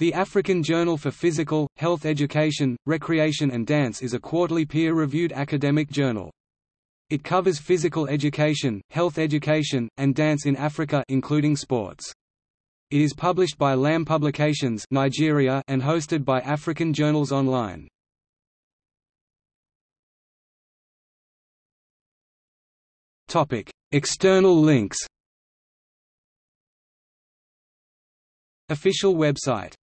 The African Journal for Physical, Health Education, Recreation and Dance is a quarterly peer-reviewed academic journal. It covers physical education, health education, and dance in Africa including sports. It is published by LAM Publications Nigeria and hosted by African Journals Online. External links Official website